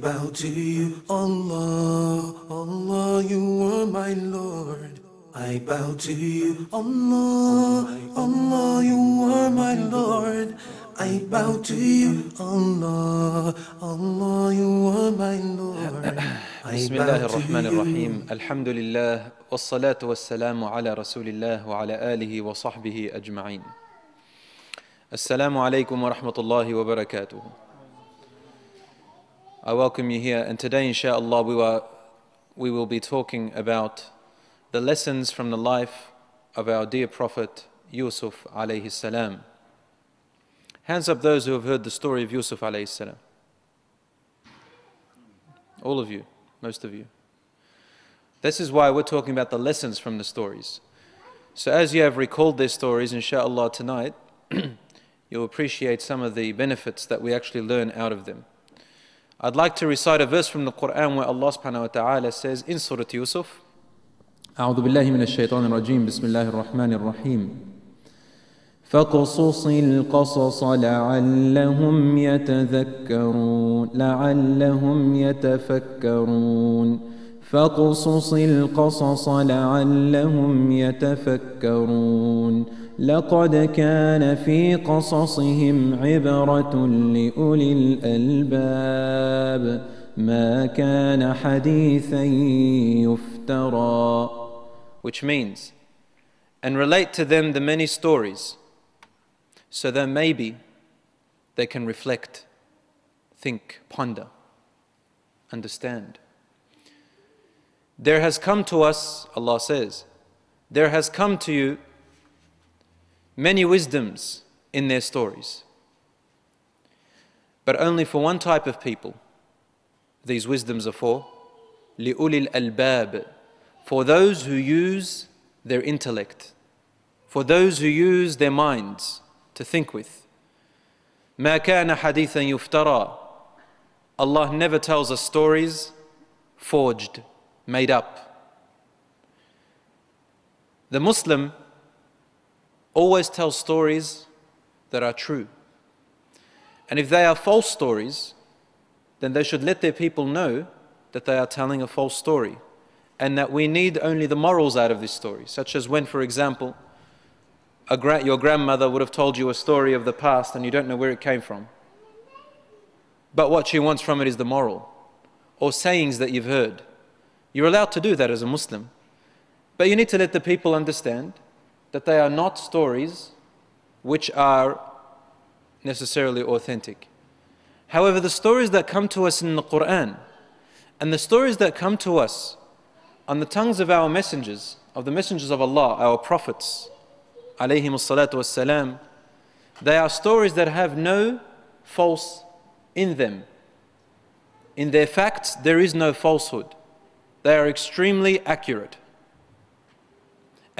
Bow to you, Allah, Allah, you are my Lord. I bow to you, Allah, Allah, you are my Lord. I bow to you, Allah, Allah, you are my Lord. بسم الله الرحمن. الرحيم الحمد لله والصلاة والسلام على رسول الله وعلى آله وصحبه أجمعين السلام عليكم ورحمة الله وبركاته I welcome you here and today inshallah we, were, we will be talking about the lessons from the life of our dear Prophet Yusuf alayhi salam. Hands up those who have heard the story of Yusuf alayhi salam. All of you, most of you. This is why we're talking about the lessons from the stories. So, as you have recalled their stories, inshallah, tonight, you'll appreciate some of the benefits that we actually learn out of them. I'd like to recite a verse from the Quran where Allah subhanahu wa ta'ala says in Surah Yusuf, أعوذ بالله من الشيطان الرجيم بسم الله الرحمن الرحيم فاقصص القصص لعلهم يتذكرون لعلهم يتفكرون فاقصص القصص لعلهم يتفكرون لقد كان في قصصهم عبرة لأولي الألباب ما كان حديثا يفترى which means and relate to them the many stories, so that maybe they can reflect, think, ponder, understand. There has come to us, Allah says, there has come to you many wisdoms in their stories, but only for one type of people. These wisdoms are for لِأُولِي الْأَلْبَابِ for those who use their intellect, for those who use their minds to think with. ما كان حديثا يفترى Allah never tells us stories forged, made up. The Muslim always tell stories that are true. And if they are false stories, then they should let their people know that they are telling a false story and that we need only the morals out of this story, such as when, for example, a gra- your grandmother would have told you a story of the past and you don't know where it came from. But what she wants from it is the moral, or sayings that you've heard. You're allowed to do that as a Muslim. But you need to let the people understand that they are not stories which are necessarily authentic. However, the stories that come to us in the Quran and the stories that come to us on the tongues of our messengers, of the messengers of Allah, our prophets, alayhim salatu they are stories that have no false in them. In their facts, there is no falsehood. They are extremely accurate.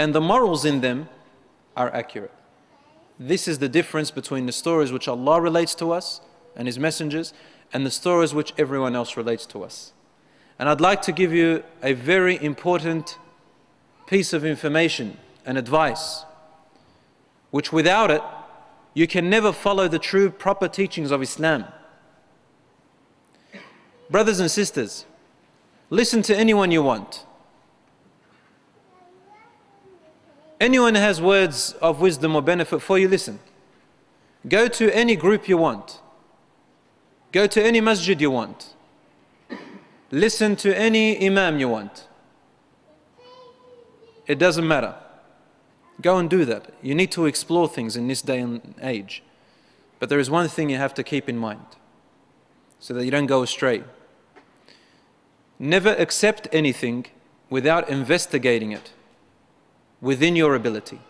And the morals in them are accurate. This is the difference between the stories which Allah relates to us and His messengers and the stories which everyone else relates to us. And I'd like to give you a very important piece of information and advice, which without it, you can never follow the true, proper teachings of Islam. Brothers and sisters, listen to anyone you want. Anyone has words of wisdom or benefit for you, listen. Go to any group you want. Go to any masjid you want. Listen to any imam you want. It doesn't matter. Go and do that. You need to explore things in this day and age. But there is one thing you have to keep in mind so that you don't go astray. Never accept anything without investigating it within your ability,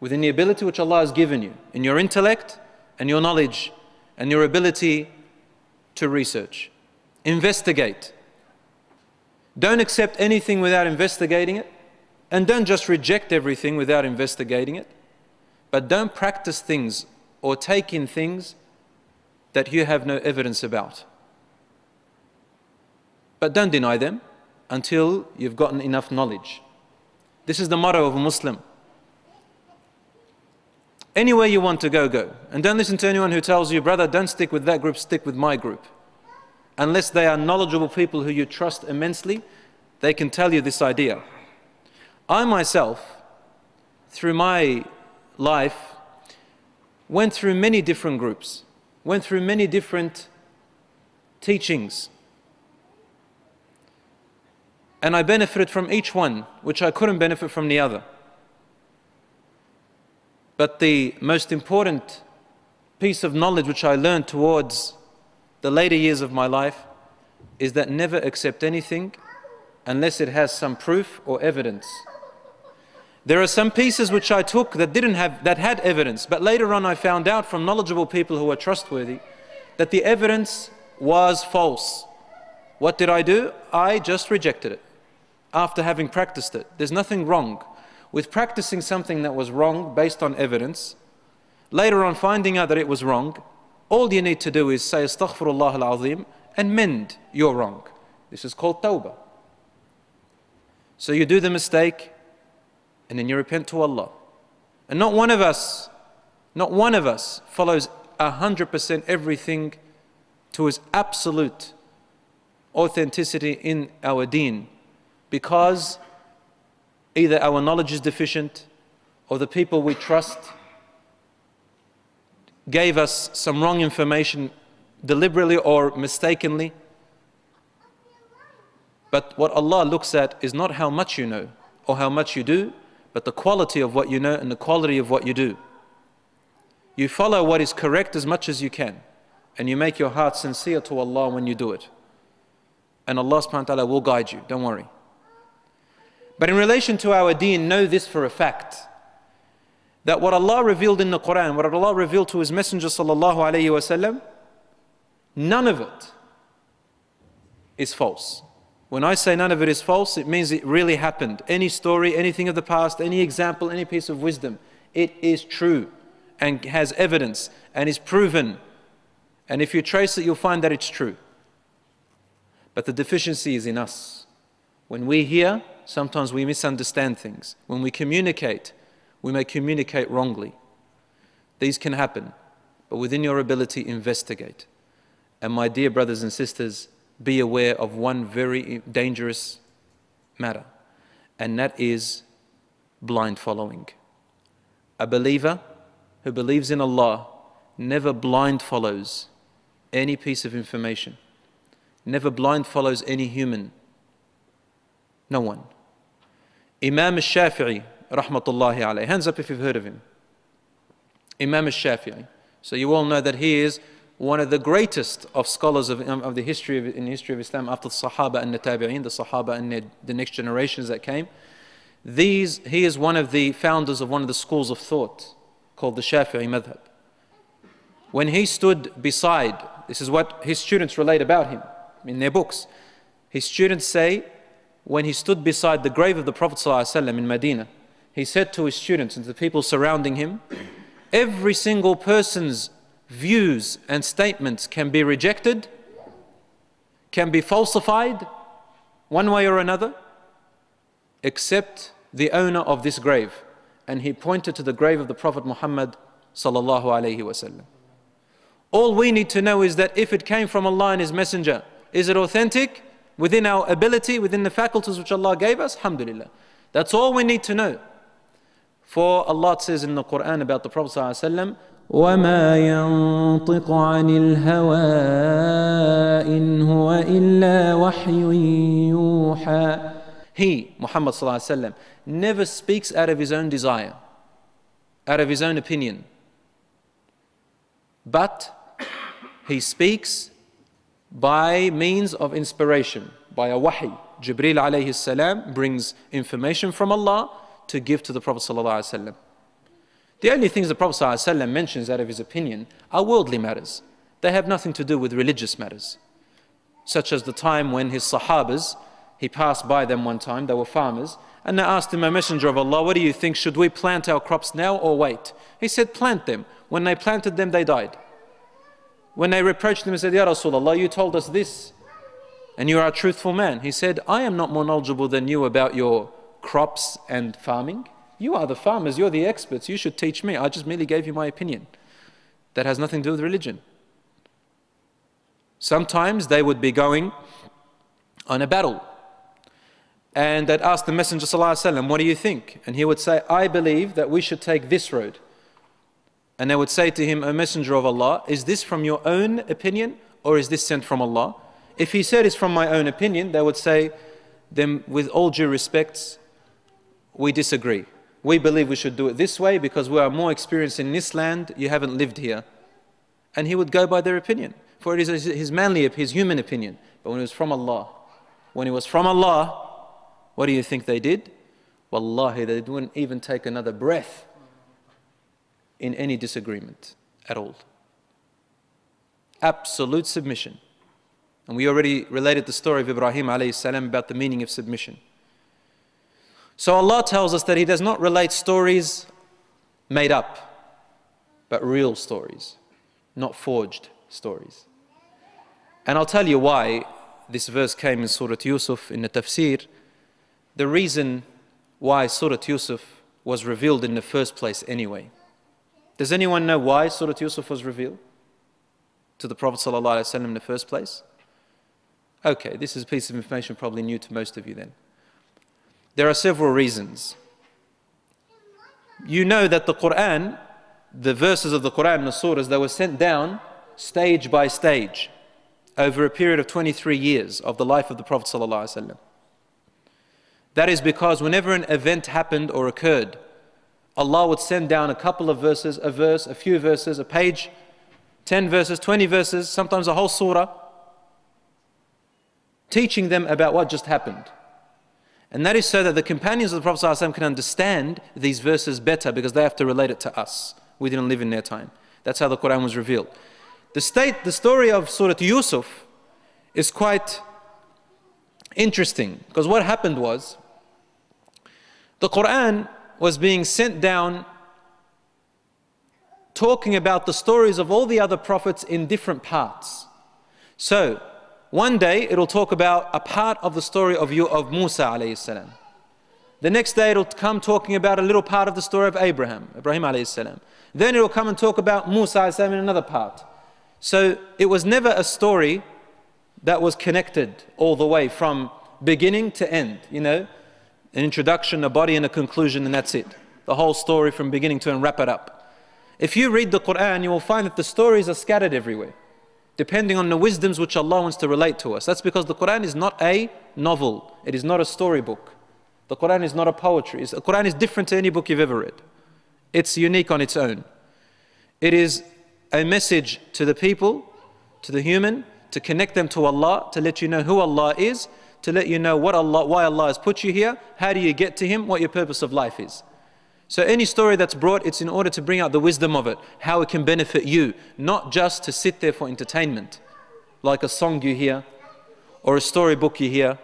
within the ability which Allah has given you, in your intellect and your knowledge and your ability to research. Investigate. Don't accept anything without investigating it. And don't just reject everything without investigating it. But don't practice things or take in things that you have no evidence about. But don't deny them until you've gotten enough knowledge. This is the motto of a Muslim. Anywhere you want to go, go. And don't listen to anyone who tells you, brother, don't stick with that group, stick with my group. Unless they are knowledgeable people who you trust immensely, they can tell you this idea. I myself, through my life, went through many different groups, went through many different teachings. And I benefited from each one, which I couldn't benefit from the other. But the most important piece of knowledge which I learned towards the later years of my life is that never accept anything unless it has some proof or evidence. There are some pieces which I took that didn't have that had evidence, but later on I found out from knowledgeable people who were trustworthy that the evidence was false. What did I do? I just rejected it after having practiced it. There's nothing wrong with practicing something that was wrong based on evidence, later on finding out that it was wrong, all you need to do is say astaghfirullah al-azim and mend your wrong. This is called tawbah. So you do the mistake and then you repent to Allah. And not one of us, not one of us follows 100% everything to its absolute authenticity in our deen because either our knowledge is deficient or the people we trust gave us some wrong information deliberately or mistakenly. But what Allah looks at is not how much you know or how much you do, but the quality of what you know and the quality of what you do. You follow what is correct as much as you can, and you make your heart sincere to Allah when you do it. And Allah subhanahu wa ta'ala will guide you, don't worry. But in relation to our deen, know this for a fact that what Allah revealed in the Quran, what Allah revealed to His Messenger sallallahu alayhi wasallam, none of it is false. When I say none of it is false, it means it really happened. Any story, anything of the past, any example, any piece of wisdom, it is true and has evidence and is proven. And if you trace it, you'll find that it's true. But the deficiency is in us. When we hear, sometimes we misunderstand things. When we communicate, we may communicate wrongly. These can happen, but within your ability, investigate. And my dear brothers and sisters, be aware of one very dangerous matter, and that is blind following. A believer who believes in Allah never blind follows any piece of information, never blind follows any human. No one. Imam al-Shafi'i, rahmatullahi alayhi. Hands up if you've heard of him. Imam al-Shafi'i. So you all know that he is one of the greatest of scholars of, of the history of, in the history of Islam after the Sahaba and the Tabi'een, the Sahaba and the, the next generations that came. These, he is one of the founders of one of the schools of thought called the Shafi'i Madhab. When he stood beside, this is what his students relate about him in their books. His students say when he stood beside the grave of the Prophet ﷺ in Medina, he said to his students and to the people surrounding him, every single person's views and statements can be rejected, can be falsified one way or another, except the owner of this grave. And he pointed to the grave of the Prophet Muhammad. All we need to know is that if it came from Allah and His Messenger, is it authentic? within our ability, within the faculties which Allah gave us, alhamdulillah. That's all we need to know. For Allah says in the Quran about the Prophet ﷺ, وما ينطق عن الهوى إن هو إلا وحي يوحى He, Muhammad ﷺ, never speaks out of his own desire, out of his own opinion. But he speaks by means of inspiration, by a wahi. Jibreel alayhi salam brings information from Allah to give to the Prophet sallallahu The only things the Prophet sallallahu mentions out of his opinion are worldly matters. They have nothing to do with religious matters. Such as the time when his sahabas, he passed by them one time, they were farmers, and they asked him, a messenger of Allah, what do you think? Should we plant our crops now or wait? He said, plant them. When they planted them, they died. When they reproached him and said, Ya Rasulullah, you told us this, and you are a truthful man. He said, I am not more knowledgeable than you about your crops and farming. You are the farmers, you're the experts, you should teach me. I just merely gave you my opinion. That has nothing to do with religion. Sometimes they would be going on a battle. And they'd ask the Messenger, وسلم, What do you think? And he would say, I believe that we should take this road. And they would say to him, O Messenger of Allah, is this from your own opinion or is this sent from Allah? If he said it's from my own opinion, they would say, then with all due respects, we disagree. We believe we should do it this way because we are more experienced in this land, you haven't lived here. And he would go by their opinion. For it is his manly, his human opinion. But when it was from Allah, when it was from Allah, what do you think they did? Wallahi, they wouldn't even take another breath in any disagreement at all. Absolute submission. And we already related the story of Ibrahim alayhi about the meaning of submission. So Allah tells us that He does not relate stories made up, but real stories, not forged stories. And I'll tell you why this verse came in Surah Yusuf in the tafsir. The reason why Surah Yusuf was revealed in the first place anyway. Does anyone know why Surah Yusuf was revealed to the Prophet ﷺ in the first place? Okay, this is a piece of information probably new to most of you then. There are several reasons. You know that the Quran, the verses of the Quran, the surahs, they were sent down stage by stage over a period of 23 years of the life of the Prophet ﷺ. That is because whenever an event happened or occurred, Allah would send down a couple of verses, a verse, a few verses, a page, 10 verses, 20 verses, sometimes a whole surah, teaching them about what just happened. And that is so that the companions of the Prophet ﷺ can understand these verses better because they have to relate it to us. We didn't live in their time. That's how the Quran was revealed. The, state, the story of Surah Yusuf is quite interesting because what happened was the Quran was being sent down talking about the stories of all the other prophets in different parts. So, one day it'll talk about a part of the story of, you, of Musa alayhi salam. The next day it'll come talking about a little part of the story of Abraham, Ibrahim alayhi salam. Then it'll come and talk about Musa alayhi salam in another part. So it was never a story that was connected all the way from beginning to end, you know an introduction, a body, and a conclusion, and that's it. The whole story from beginning to end, wrap it up. If you read the Quran, you will find that the stories are scattered everywhere, depending on the wisdoms which Allah wants to relate to us. That's because the Quran is not a novel, it is not a storybook. The Quran is not a poetry. The Quran is different to any book you've ever read. It's unique on its own. It is a message to the people, to the human, to connect them to Allah, to let you know who Allah is, to let you know what Allah, why Allah has put you here, how do you get to Him, what your purpose of life is. So any story that's brought, it's in order to bring out the wisdom of it, how it can benefit you, not just to sit there for entertainment, like a song you hear, or a storybook you hear,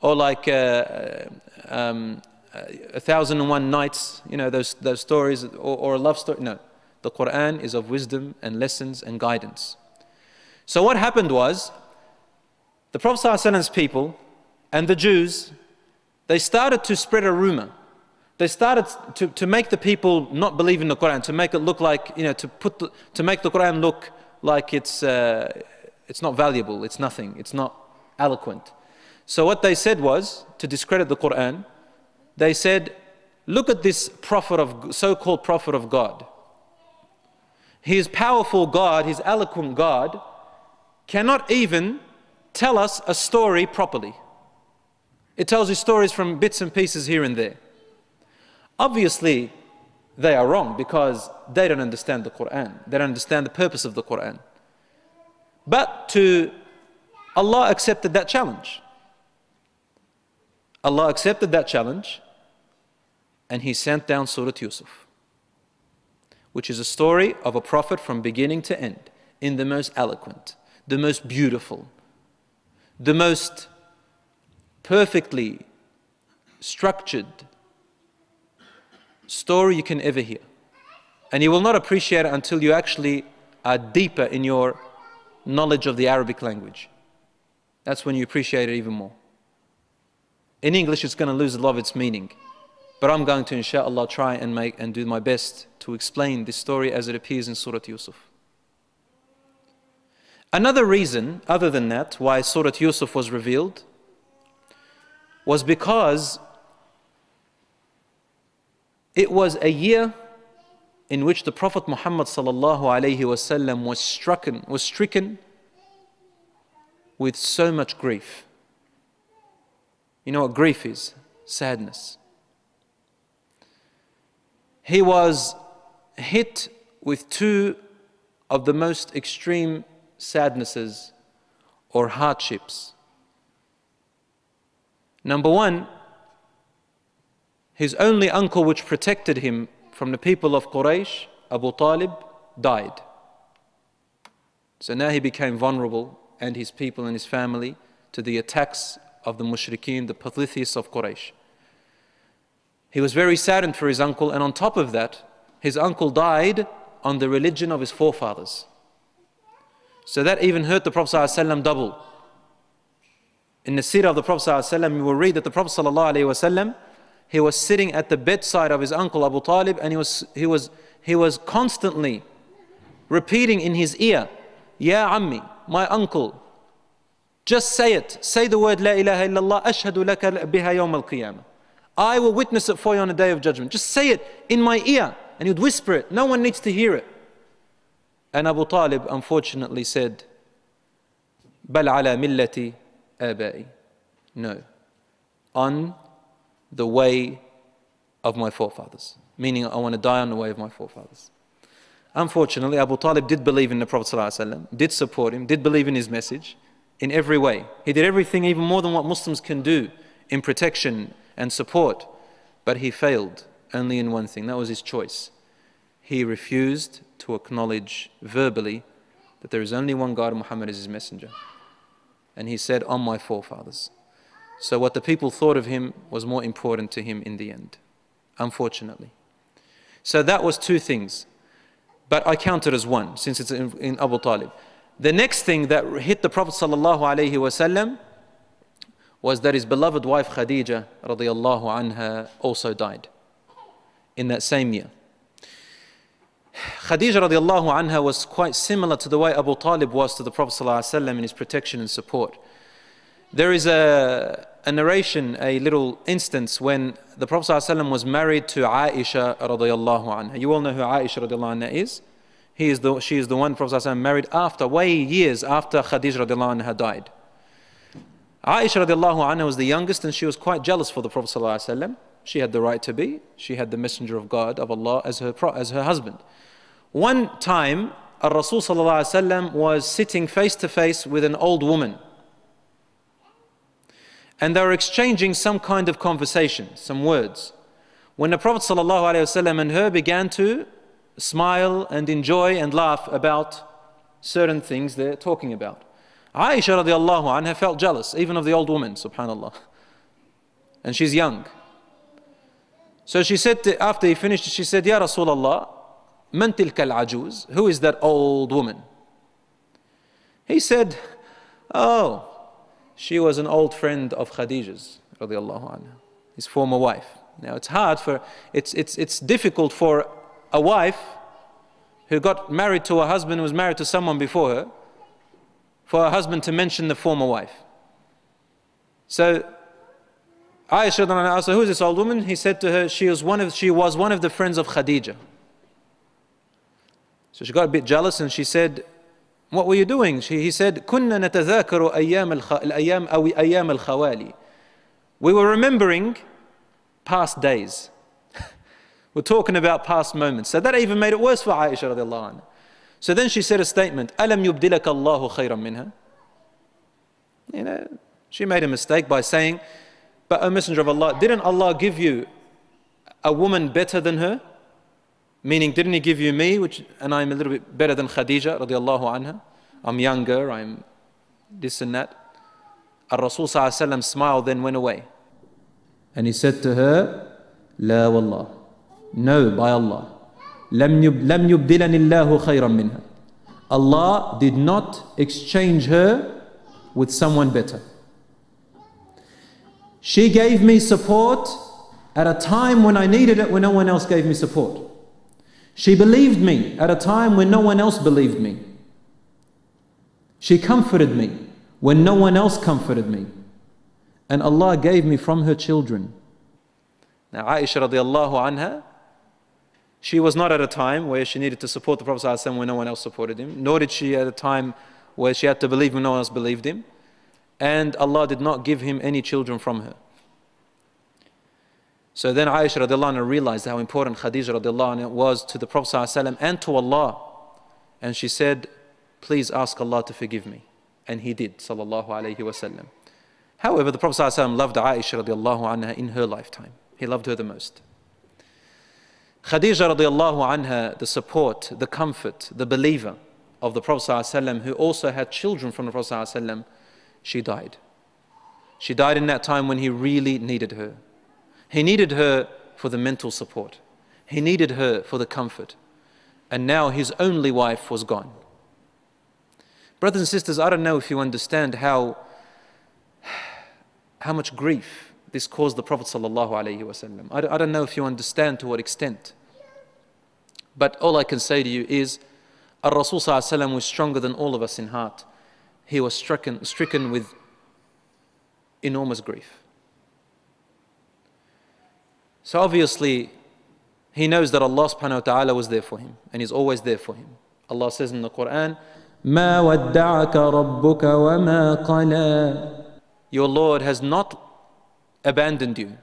or like uh, uh um, uh, a thousand and one nights, you know, those, those stories, or, or a love story. No, the Quran is of wisdom and lessons and guidance. So what happened was, the Prophet ﷺ's people and the Jews, they started to spread a rumor. They started to, to make the people not believe in the Quran, to make it look like, you know, to, put the, to make the Quran look like it's, uh, it's not valuable, it's nothing, it's not eloquent. So what they said was, to discredit the Quran, they said, look at this prophet of, so-called prophet of God. His powerful God, his eloquent God, cannot even tell us a story properly. It tells you stories from bits and pieces here and there. Obviously, they are wrong because they don't understand the Quran. They don't understand the purpose of the Quran. But to Allah accepted that challenge. Allah accepted that challenge and He sent down Surah Yusuf, which is a story of a prophet from beginning to end in the most eloquent, the most beautiful, the most perfectly structured story you can ever hear. And you will not appreciate it until you actually are deeper in your knowledge of the Arabic language. That's when you appreciate it even more. In English, it's going to lose a lot of its meaning But I'm going to, inshallah, try and make and do my best to explain this story as it appears in Surah Yusuf. Another reason, other than that, why Surah Yusuf was revealed was because it was a year in which the Prophet Muhammad wasallam was stricken, was stricken with so much grief. You know what grief is? Sadness. He was hit with two of the most extreme sadnesses or hardships. Number one, his only uncle which protected him from the people of Quraysh, Abu Talib, died. So now he became vulnerable and his people and his family to the attacks of the mushrikeen, the polytheists of Quraysh. He was very saddened for his uncle, and on top of that, his uncle died on the religion of his forefathers. So that even hurt the Prophet ﷺ double. In the seerah of the Prophet ﷺ, you will read that the Prophet ﷺ, he was sitting at the bedside of his uncle Abu Talib and he was, he was, he was constantly repeating in his ear, Ya Ammi, my uncle, just say it. Say the word La ilaha illallah, ashhadu laka biha yawm al-qiyamah. I will witness it for you on the day of judgment. Just say it in my ear. And he'd whisper it. No one needs to hear it. And Abu Talib unfortunately said, Bal ala millati abai. No, on the way of my forefathers. Meaning, I want to die on the way of my forefathers. Unfortunately, Abu Talib did believe in the Prophet, ﷺ, did support him, did believe in his message in every way. He did everything, even more than what Muslims can do in protection and support. But he failed only in one thing that was his choice. He refused to acknowledge verbally that there is only one God, and Muhammad is his messenger. And he said, On my forefathers. So what the people thought of him was more important to him in the end, unfortunately. So that was two things. But I count it as one, since it's in, in Abu Talib. The next thing that hit the Prophet ﷺ was that his beloved wife Khadija radiallahu also died in that same year. Khadija radiallahu anha was quite similar to the way Abu Talib was to the Prophet ﷺ in his protection and support. There is a, a narration, a little instance when the Prophet ﷺ was married to Aisha radiallahu anha. You all know who Aisha radiallahu anha is. He is the, she is the one Prophet ﷺ married after, way years after Khadija radiallahu anha had died. Aisha radiallahu anha was the youngest and she was quite jealous for the Prophet ﷺ. She had the right to be. She had the messenger of God, of Allah, as her, as her husband. One time, Rasul was sitting face to face with an old woman. And they were exchanging some kind of conversation, some words. When the Prophet ﷺ and her began to smile and enjoy and laugh about certain things they're talking about. Aisha radiallahu anha felt jealous, even of the old woman, subhanAllah. And she's young. So she said, to, after he finished, she said, Ya Rasulullah, man tilka al-ajuz? Who is that old woman? He said, Oh, she was an old friend of Khadija's, radiallahu anha, his former wife. Now it's hard for, it's, it's, it's difficult for a wife who got married to a husband who was married to someone before her, for her husband to mention the former wife. So Aisha asked who is this old woman? He said to her, she was one of, she was one of the friends of Khadija. So she got a bit jealous and she said, what were you doing? She, he said, كنا نتذاكر أيام الأيام أو أيام الخوالي. We were remembering past days. We're talking about past moments. So that even made it worse for Aisha radiallahu anha. So then she said a statement, أَلَمْ يُبْدِلَكَ اللَّهُ خَيْرًا مِنْهَا You know, she made a mistake by saying, but O Messenger of Allah, didn't Allah give you a woman better than her? Meaning, didn't He give you me, which, and I'm a little bit better than Khadija radiallahu anha? I'm younger, I'm this and that. Al Rasul smiled, then went away. And he said to her, La wallah. No, by Allah. لم يبدلني الله خيرا منها. Allah did not exchange her with someone better. She gave me support at a time when I needed it when no one else gave me support. She believed me at a time when no one else believed me. She comforted me when no one else comforted me. And Allah gave me from her children. Now, Aisha radiallahu anha, she was not at a time where she needed to support the Prophet ﷺ when no one else supported him, nor did she at a time where she had to believe when no one else believed him. And Allah did not give him any children from her. So then Aisha radiallahu anha realized how important Khadija radiallahu anha was to the Prophet ﷺ and to Allah. And she said, Please ask Allah to forgive me. And he did, sallallahu alayhi wasallam. However, the Prophet ﷺ loved Aisha radiallahu anha in her lifetime. He loved her the most. Khadija radiallahu anha, the support, the comfort, the believer of the Prophet ﷺ, who also had children from the Prophet ﷺ, she died. She died in that time when he really needed her. He needed her for the mental support. He needed her for the comfort. And now his only wife was gone. Brothers and sisters, I don't know if you understand how, how much grief this caused the Prophet I don't know if you understand to what extent. But all I can say to you is, Ar Rasul was stronger than all of us in heart. He was stricken, stricken with enormous grief. So obviously, he knows that Allah subhanahu wa ta'ala was there for him and is always there for him. Allah says in the Quran, ما ودعك ربك وما قلى Your Lord has not abandoned you.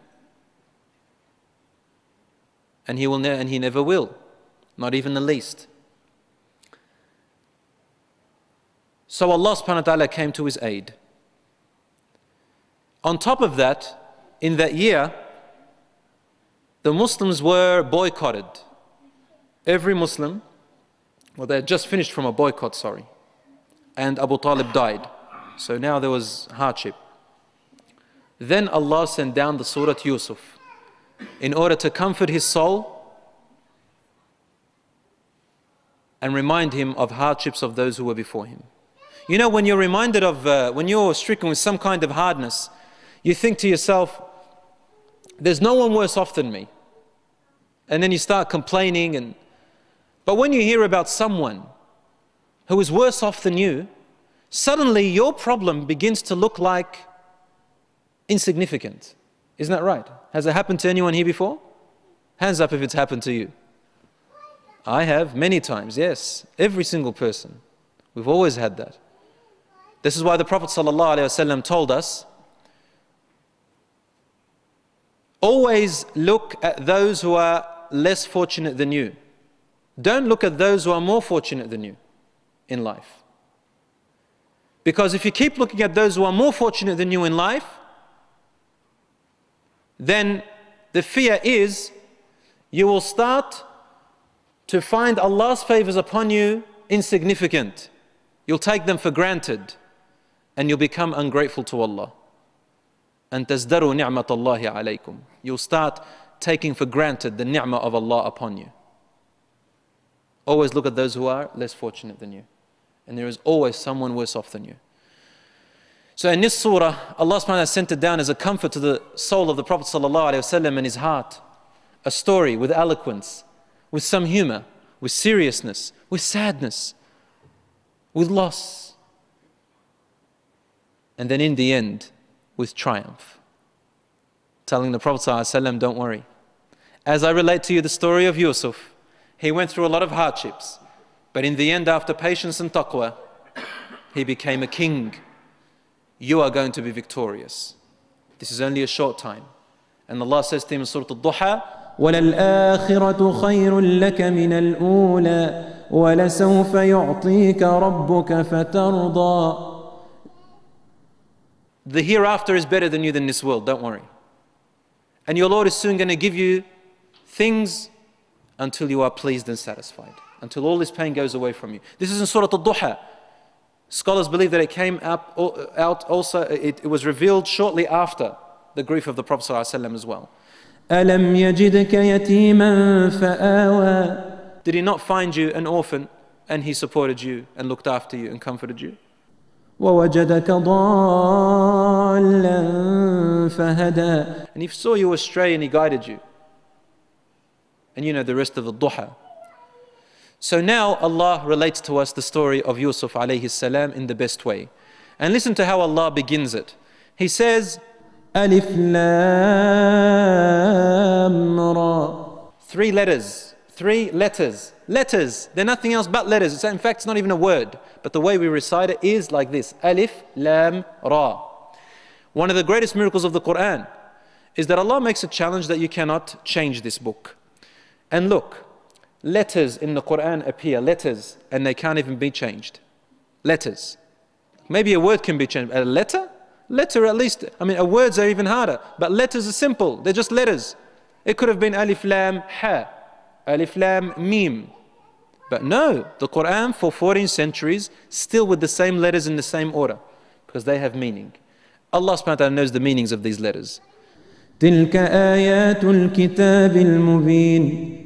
And he will ne- and he never will, not even the least. So Allah subhanahu wa ta'ala came to his aid. On top of that, in that year, the Muslims were boycotted. Every Muslim, well, they had just finished from a boycott, sorry, and Abu Talib died. So now there was hardship. Then Allah sent down the Surah Yusuf in order to comfort his soul and remind him of hardships of those who were before him. You know, when you're reminded of, uh, when you're stricken with some kind of hardness, you think to yourself, there's no one worse off than me. And then you start complaining. And, but when you hear about someone who is worse off than you, suddenly your problem begins to look like insignificant. Isn't that right? Has it happened to anyone here before? Hands up if it's happened to you. I have many times, yes. Every single person. We've always had that. This is why the Prophet ﷺ told us Always look at those who are less fortunate than you. Don't look at those who are more fortunate than you in life. Because if you keep looking at those who are more fortunate than you in life, then the fear is you will start to find Allah's favors upon you insignificant. You'll take them for granted and you'll become ungrateful to Allah أن تزدروا نعمة الله عليكم. You'll start taking for granted the ni'mah of Allah upon you. Always look at those who are less fortunate than you. And there is always someone worse off than you. So in this surah, Allah subhanahu wa ta'ala sent it down as a comfort to the soul of the Prophet sallallahu alaihi wasallam and his heart. A story with eloquence, with some humor, with seriousness, with sadness, with loss. And then in the end, with triumph. Telling the Prophet ﷺ, don't worry. As I relate to you the story of Yusuf, he went through a lot of hardships, but in the end, after patience and taqwa, he became a king. You are going to be victorious. This is only a short time. And Allah says to him in Surah Al-Duha, وللآخرة خير لك من الأولى ولسوف يعطيك ربك فترضى the hereafter is better than you than this world, don't worry. And your Lord is soon going to give you things until you are pleased and satisfied, until all this pain goes away from you. This is in Surah Al-Duha. Scholars believe that it came out, out also, it, it, was revealed shortly after the grief of the Prophet ﷺ as well. Did he not find you an orphan and he supported you and looked after you and comforted you? ووجدك ضالا فهدى And he saw you astray and he guided you. And you know the rest of the duha. So now Allah relates to us the story of Yusuf alayhi salam in the best way. And listen to how Allah begins it. He says, ألف لام را three letters, three letters, letters. They're nothing else but letters. It's, in fact, it's not even a word. But the way we recite it is like this Alif, Lam, Ra. One of the greatest miracles of the Quran is that Allah makes a challenge that you cannot change this book. And look, letters in the Quran appear, letters, and they can't even be changed. Letters. Maybe a word can be changed. A letter? Letter at least, I mean, words are even harder, but letters are simple. They're just letters. It could have been Alif Lam Ha, Alif Lam Mim. But no, the Quran for 14 centuries, still with the same letters in the same order, because they have meaning. Allah subhanahu wa ta'ala knows the meanings of these letters. تلك آيات الكتاب المبين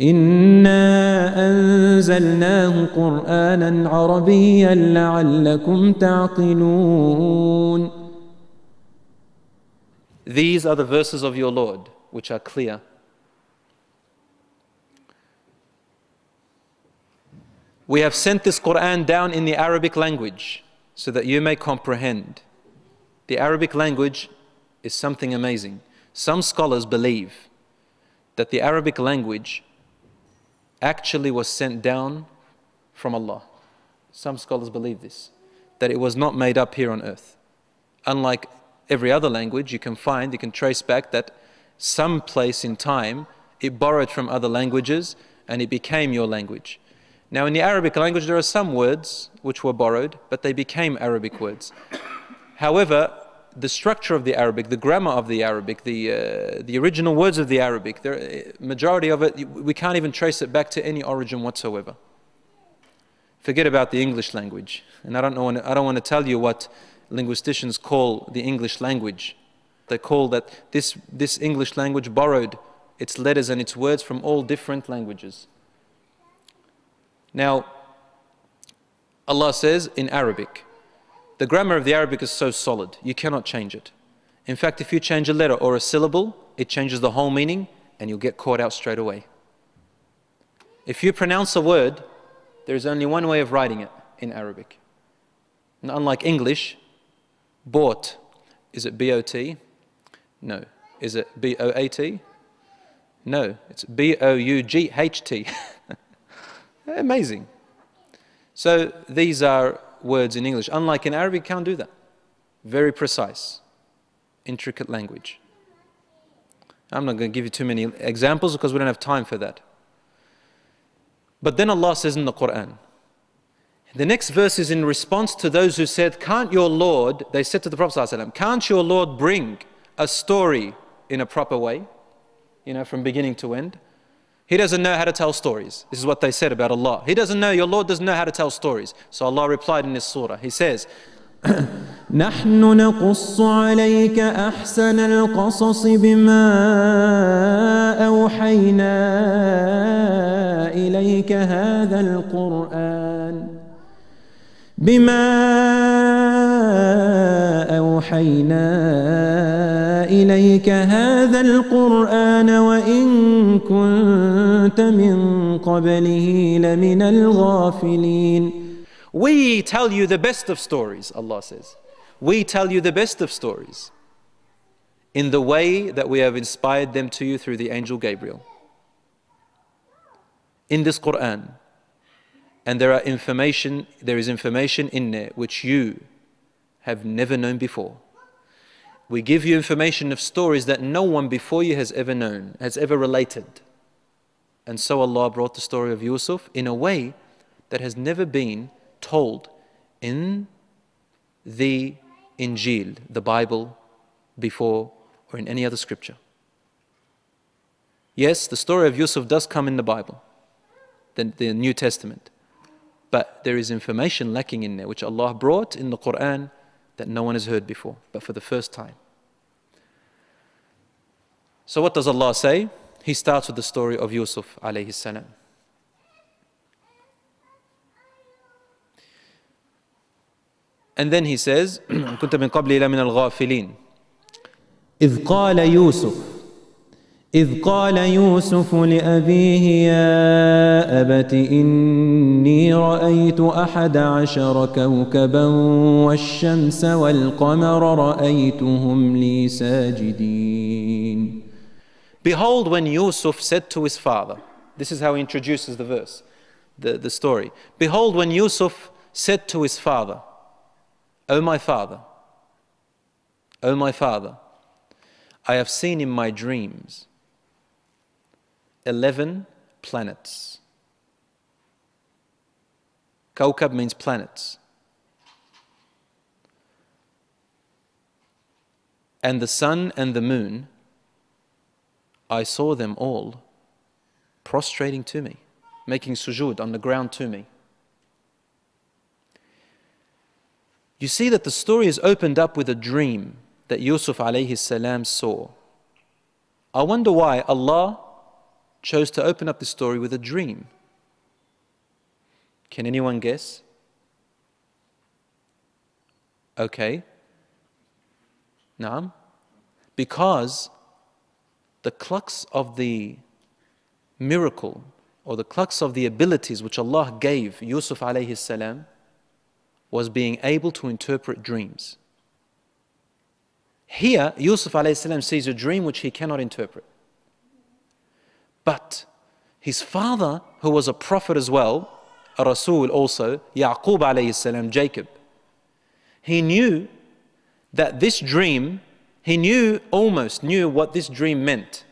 إنا أنزلناه قرآنا عربيا لعلكم تعقلون These are the verses of your Lord, which are clear. We have sent this Quran down in the Arabic language so that you may comprehend. The Arabic language is something amazing. Some scholars believe that the Arabic language actually was sent down from Allah. Some scholars believe this, that it was not made up here on earth. Unlike every other language, you can find, you can trace back that some place in time it borrowed from other languages and it became your language. Now, in the Arabic language, there are some words which were borrowed, but they became Arabic words. However, the structure of the Arabic, the grammar of the Arabic, the, uh, the original words of the Arabic, the majority of it, we can't even trace it back to any origin whatsoever. Forget about the English language. And I don't, know, I don't want to tell you what linguisticians call the English language. They call that this, this English language borrowed its letters and its words from all different languages. Now, Allah says in Arabic, the grammar of the Arabic is so solid, you cannot change it. In fact, if you change a letter or a syllable, it changes the whole meaning and you'll get caught out straight away. If you pronounce a word, there's only one way of writing it in Arabic. And unlike English, bought, is it B O T? No. Is it B O A T? No, it's B O U G H T. Eh, amazing. So these are words in English. Unlike in Arabic, you can't do that. Very precise, intricate language. I'm not going to give you too many examples because we don't have time for that. But then Allah says in the Quran, the next verse is in response to those who said, Can't your Lord, they said to the Prophet, ﷺ, Can't your Lord bring a story in a proper way, you know, from beginning to end? He doesn't know how to tell stories. This is what they said about Allah. He doesn't know, your Lord doesn't know how to tell stories. So Allah replied in this surah. He says, نحن نقص عليك أحسن القصص بما أوحينا إليك هذا القرآن بما أوحينا إليك هذا القرآن وإن كنت من قبله لمن الغافلين We tell you the best of stories, Allah says. We tell you the best of stories in the way that we have inspired them to you through the angel Gabriel. In this Quran, and there are information, there is information in there which you have never known before. we give you information of stories that no one before you has ever known, has ever related. And so Allah brought the story of Yusuf in a way that has never been told in the Injil, the Bible, before or in any other scripture. Yes, the story of Yusuf does come in the Bible, the, the New Testament. But there is information lacking in there, which Allah brought in the Quran that no one has heard before, but for the first time. So, what does Allah say? He starts with the story of Yusuf alayhi salam. And then he says, كنت من قبل من الغافلين. إذ قال يوسف إذ قال يوسف لأبيه يا أبت إني رأيت أحد عشر كوكبا والشمس والقمر رأيتهم لي ساجدين Behold, when Yusuf said to his father, this is how he introduces the verse, the, the story. Behold, when Yusuf said to his father, O my father, O my father, I have seen in my dreams 11 planets. Kaukab means planets. And the sun and the moon I saw them all prostrating to me, making sujood on the ground to me. You see that the story is opened up with a dream that Yusuf alayhi salam saw. I wonder why Allah chose to open up the story with a dream. Can anyone guess? Okay. Naam. Because the clux of the miracle or the clux of the abilities which Allah gave Yusuf alayhi salam was being able to interpret dreams. Here, Yusuf alayhi salam sees a dream which he cannot interpret. But his father, who was a prophet as well, a Rasul also, Yaqub alayhi salam, Jacob, he knew that this dream he knew, almost knew what this dream meant.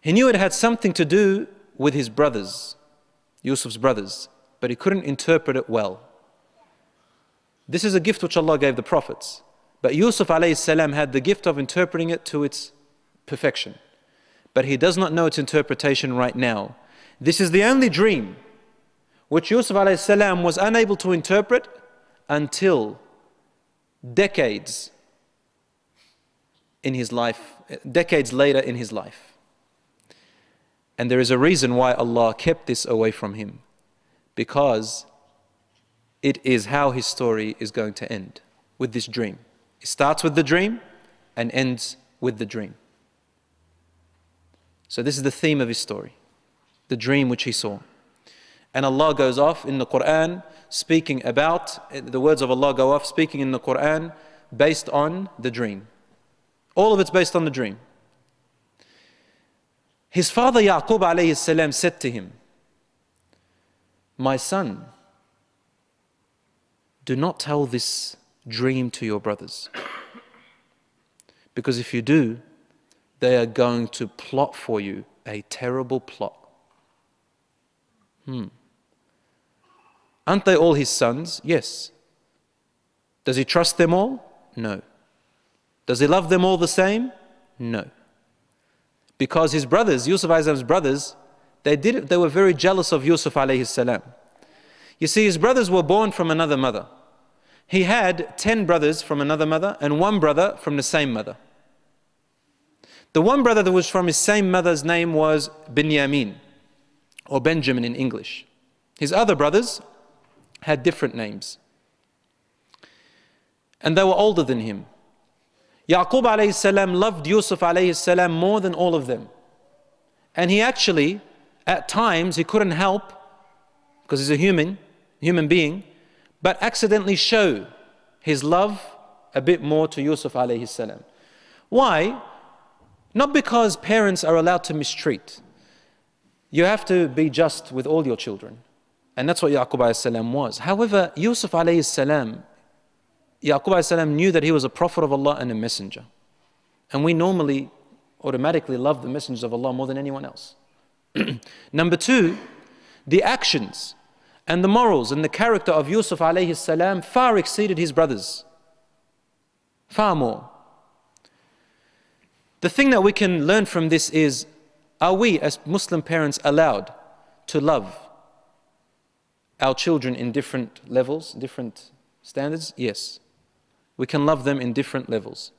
He knew it had something to do with his brothers, Yusuf's brothers, but he couldn't interpret it well. This is a gift which Allah gave the prophets. But Yusuf alayhi salam had the gift of interpreting it to its perfection. But he does not know its interpretation right now. This is the only dream which Yusuf salam was unable to interpret until decades in his life, decades later in his life. And there is a reason why Allah kept this away from him. Because it is how his story is going to end with this dream. It starts with the dream and ends with the dream. So, this is the theme of his story the dream which he saw. And Allah goes off in the Quran speaking about, the words of Allah go off speaking in the Quran based on the dream. All of it's based on the dream. His father Yaqub alayhi salam said to him, My son, do not tell this dream to your brothers. Because if you do, they are going to plot for you a terrible plot. Hmm. Aren't they all his sons? Yes. Does he trust them all? No. Does he love them all the same? No. Because his brothers, Yusuf Islam's brothers, they, did, they were very jealous of Yusuf alayhi salam. You see, his brothers were born from another mother. He had 10 brothers from another mother and one brother from the same mother. The one brother that was from his same mother's name was Binyamin, or Benjamin in English. His other brothers had different names. And they were older than him. Yaqub alayhi salam loved Yusuf alayhi salam more than all of them. And he actually, at times, he couldn't help, because he's a human, human being, but accidentally show his love a bit more to Yusuf alayhi salam. Why? Not because parents are allowed to mistreat. You have to be just with all your children. And that's what Yaqub salam was. However, Yusuf salam Yaqub salam knew that he was a prophet of Allah and a messenger. And we normally automatically love the messengers of Allah more than anyone else. Number two, the actions and the morals and the character of Yusuf alayhi salam far exceeded his brothers. Far more. The thing that we can learn from this is are we as Muslim parents allowed to love our children in different levels, different standards? Yes. We can love them in different levels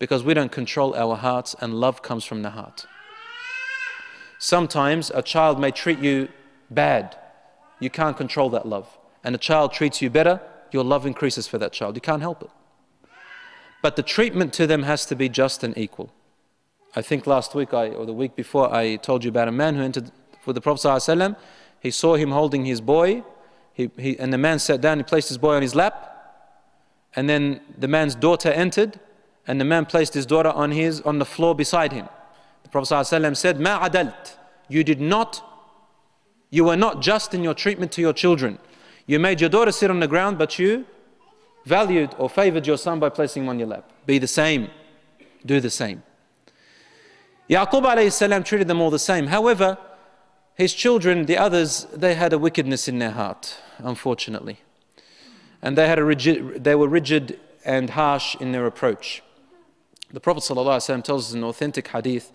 because we don't control our hearts and love comes from the heart. Sometimes a child may treat you bad. You can't control that love. And a child treats you better, your love increases for that child. You can't help it. But the treatment to them has to be just and equal. I think last week I, or the week before I told you about a man who entered for the Prophet ﷺ. He saw him holding his boy, he, he, and the man sat down, he placed his boy on his lap, and then the man's daughter entered, and the man placed his daughter on, his, on the floor beside him. The Prophet ﷺ said, Ma adalt, you did not, you were not just in your treatment to your children. You made your daughter sit on the ground, but you valued or favored your son by placing him on your lap. Be the same. Do the same. Yaqub alayhi treated them all the same. However, his children, the others, they had a wickedness in their heart, unfortunately. And they, had a rigid, they were rigid and harsh in their approach. The Prophet ﷺ tells us in authentic hadith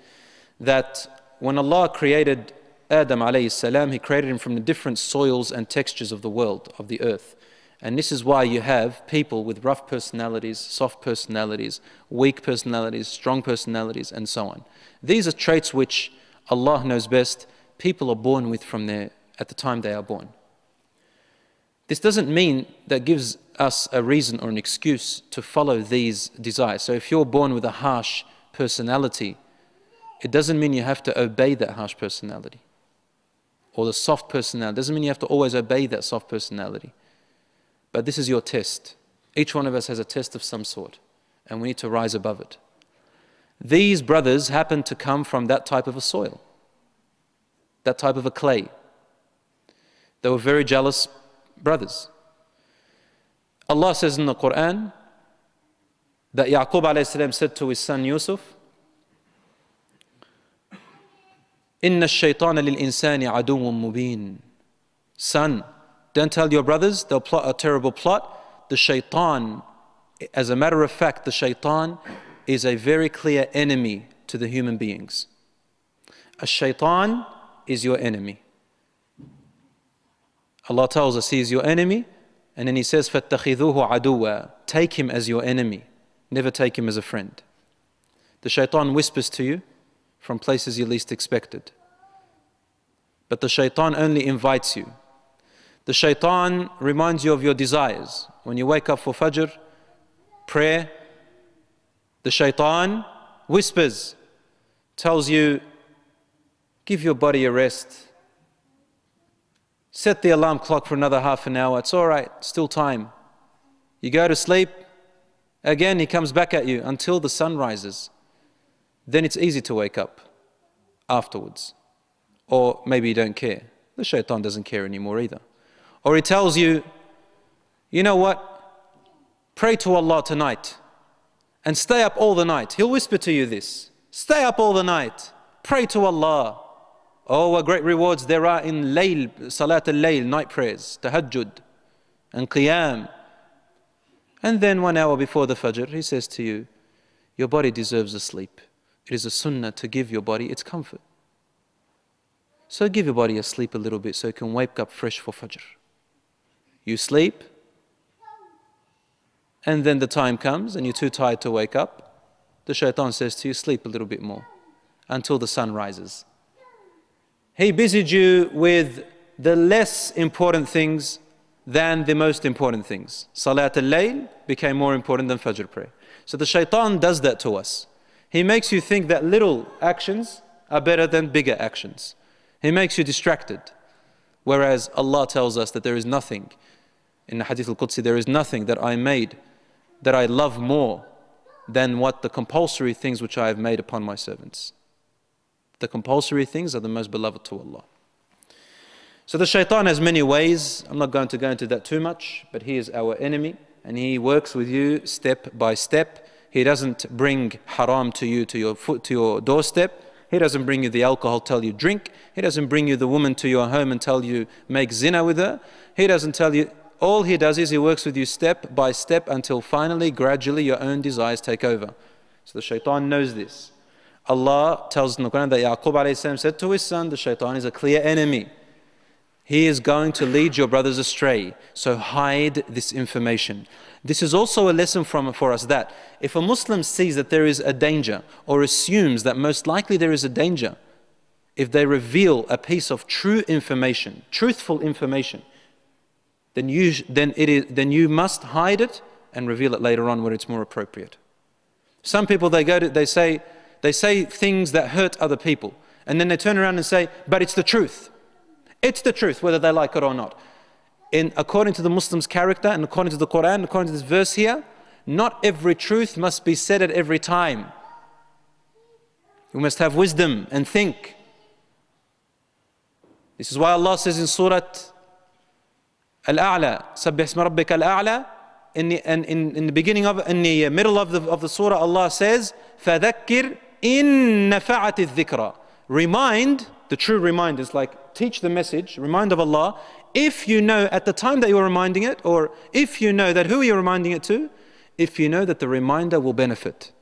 that when Allah created Adam alayhi salam, He created him from the different soils and textures of the world, of the earth. And this is why you have people with rough personalities, soft personalities, weak personalities, strong personalities, and so on. These are traits which Allah knows best, people are born with from their, at the time they are born. This doesn't mean that gives us a reason or an excuse to follow these desires. So if you're born with a harsh personality, it doesn't mean you have to obey that harsh personality. Or the soft personality. It doesn't mean you have to always obey that soft personality. But this is your test. Each one of us has a test of some sort, and we need to rise above it. These brothers happen to come from that type of a soil, that type of a clay. They were very jealous brothers. Allah says in the Quran that Yaqub said to his son Yusuf, إن الشيطان للإنسان عدو مبين Son, don't tell your brothers, they'll plot a terrible plot. The shaitan, as a matter of fact, the shaitan is a very clear enemy to the human beings. A shaitan is your enemy. Allah tells us He is your enemy, and then He says, فَاتَّخِذُوهُ عَدُوًا Take him as your enemy, never take him as a friend. The shaitan whispers to you from places you least expected. But the shaitan only invites you. The shaitan reminds you of your desires. When you wake up for Fajr, prayer, the shaitan whispers, tells you, give your body a rest. Set the alarm clock for another half an hour. It's all right, still time. You go to sleep, again he comes back at you until the sun rises. Then it's easy to wake up afterwards. Or maybe you don't care. The shaitan doesn't care anymore either. Or he tells you, you know what? Pray to Allah tonight and stay up all the night. He'll whisper to you this stay up all the night, pray to Allah. Oh, what great rewards there are in layl, salat al layl, night prayers, tahajjud, and qiyam. And then one hour before the fajr, he says to you, Your body deserves a sleep. It is a sunnah to give your body its comfort. So give your body a sleep a little bit so it can wake up fresh for fajr. You sleep, and then the time comes and you're too tired to wake up. The shaitan says to you, sleep a little bit more until the sun rises. He busied you with the less important things than the most important things. Salat al-Layl became more important than Fajr prayer. So the shaitan does that to us. He makes you think that little actions are better than bigger actions. He makes you distracted. Whereas Allah tells us that there is nothing in the Hadith al-Qudsi, there is nothing that I made that I love more than what the compulsory things which I have made upon my servants. The compulsory things are the most beloved to Allah. So the shaitan has many ways. I'm not going to go into that too much, but he is our enemy and he works with you step by step. He doesn't bring haram to you to your foot to your doorstep. He doesn't bring you the alcohol, tell you drink. He doesn't bring you the woman to your home and tell you make zina with her. He doesn't tell you all he does is he works with you step by step until finally, gradually, your own desires take over. So the shaitan knows this. Allah tells in the Quran that Yaqub said to his son, the shaitan is a clear enemy. He is going to lead your brothers astray. So hide this information. This is also a lesson from, for us that if a Muslim sees that there is a danger or assumes that most likely there is a danger, if they reveal a piece of true information, truthful information, then you, then, it is, then you must hide it and reveal it later on where it's more appropriate. Some people, they, go to, they, say, they say things that hurt other people, and then they turn around and say, but it's the truth. It's the truth, whether they like it or not. In, according to the Muslim's character and according to the Quran, according to this verse here, not every truth must be said at every time. You must have wisdom and think. This is why Allah says in Surah Al-A'la, سبح اسم ربك الأعلى in the, in, in the beginning of in the middle of the, of the surah Allah says فذكر إن نفعت الذكرى remind the true reminder is like teach the message remind of Allah if you know at the time that you're reminding it or if you know that who you're reminding it to if you know that the reminder will benefit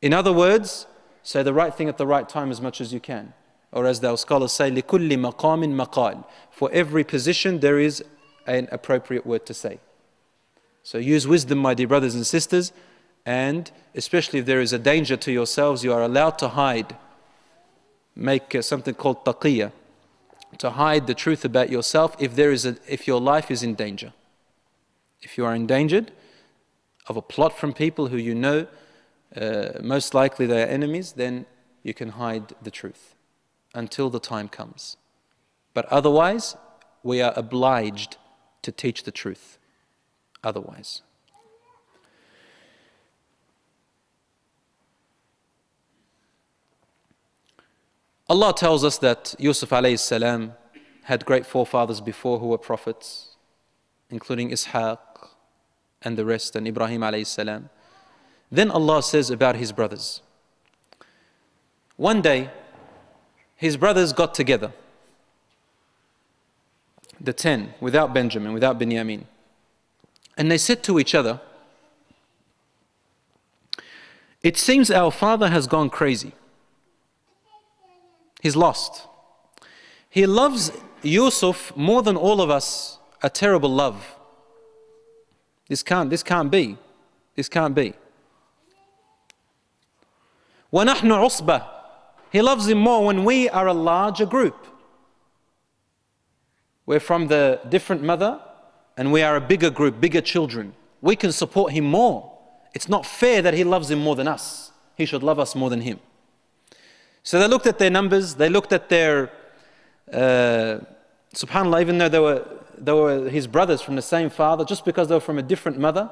in other words say the right thing at the right time as much as you can or as the scholars say لكل مقام مقال for every position there is an appropriate word to say so use wisdom, my dear brothers and sisters, and especially if there is a danger to yourselves, you are allowed to hide. Make uh, something called taqiyya, to hide the truth about yourself if, there is a, if your life is in danger. If you are endangered of a plot from people who you know, uh, most likely they are enemies, then you can hide the truth until the time comes. But otherwise, we are obliged to teach the truth otherwise. Allah tells us that Yusuf alayhi salam had great forefathers before who were prophets, including Ishaq and the rest, and Ibrahim alayhi salam. Then Allah says about his brothers. One day, his brothers got together, the ten, without Benjamin, without Benjamin. And they said to each other, It seems our father has gone crazy. He's lost. He loves Yusuf more than all of us, a terrible love. This can't, this can't be. This can't be. وَنَحْنُ عُصْبَةٌ he loves him more when we are a larger group. We're from the different mother, and we are a bigger group, bigger children, we can support him more. It's not fair that he loves him more than us. He should love us more than him. So they looked at their numbers, they looked at their, uh, subhanAllah, even though they were, they were his brothers from the same father, just because they were from a different mother,